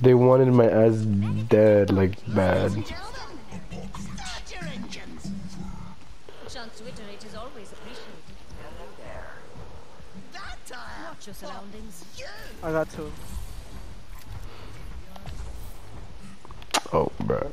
They wanted my ass dead, like, bad. Start your engines. Chance to iterate is always appreciated. That tire. Watch your surroundings. You. I got two. Oh, bruh.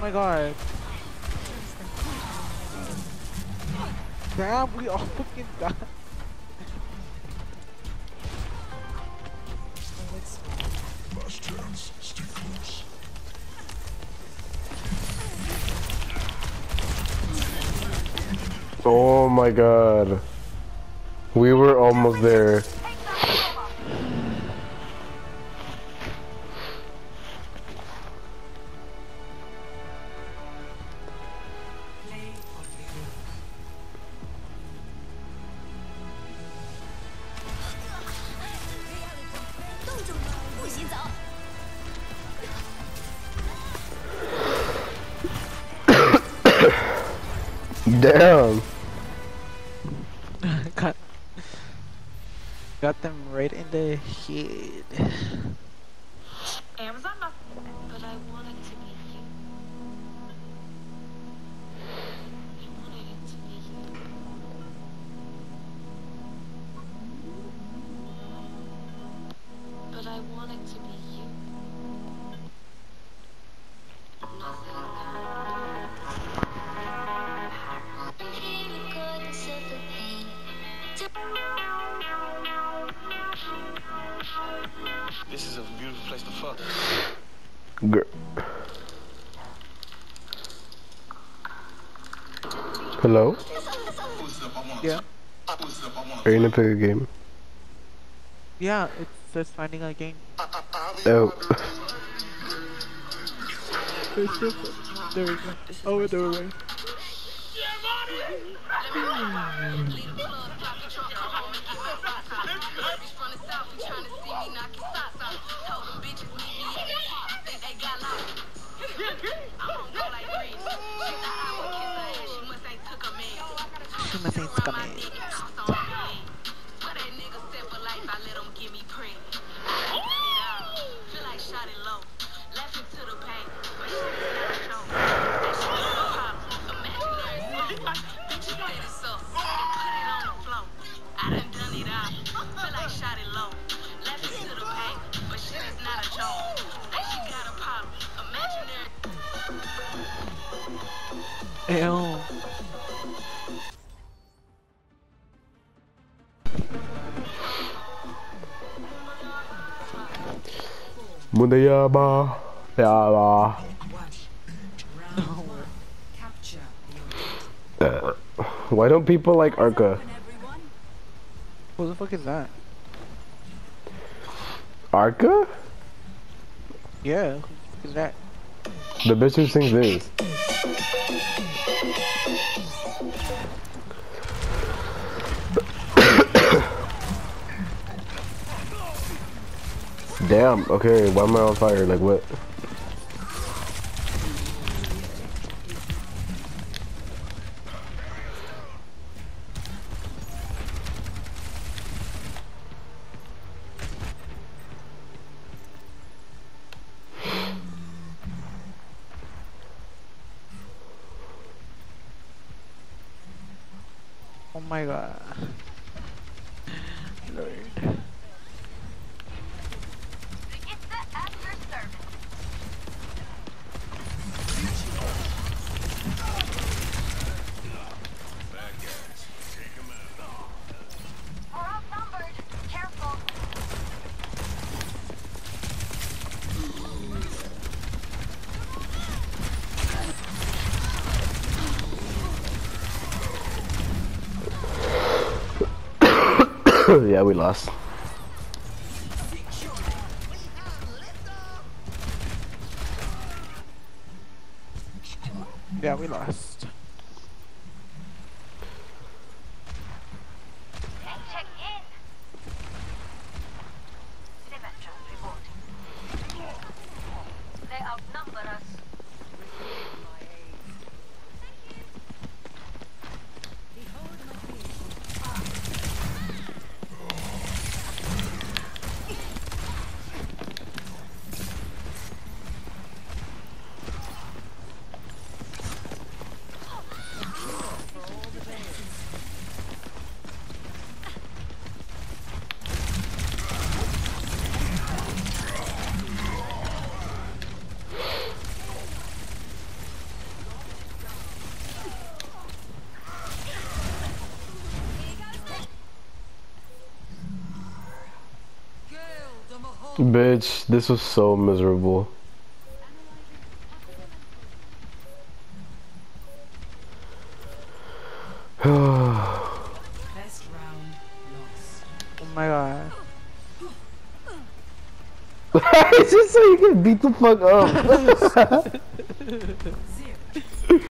my god. Damn, we all fucking died. Oh my god. We were almost there. Damn. got, got them right in the head. Amazon, no. but I wanted to be you. I wanted it to be you. But I wanted to be you. This is a beautiful place to fuck. Gr Hello? Yeah. Are you gonna pick a game? Yeah, it says finding a game. Oh. There we go. Oh, there we got a problem. Imaginary. Ew. Mudayaba. Yaba. Uh, Why don't people like Arca? Who the fuck is that? Arca? Yeah, who the fuck is that? The bitch who sings this. Damn, okay, why am I on fire? Like what? Oh my god. Lord. yeah, we lost. Yeah, we lost. Bitch, this was so miserable. Best round lost. Oh my god. it's just so you can beat the fuck up.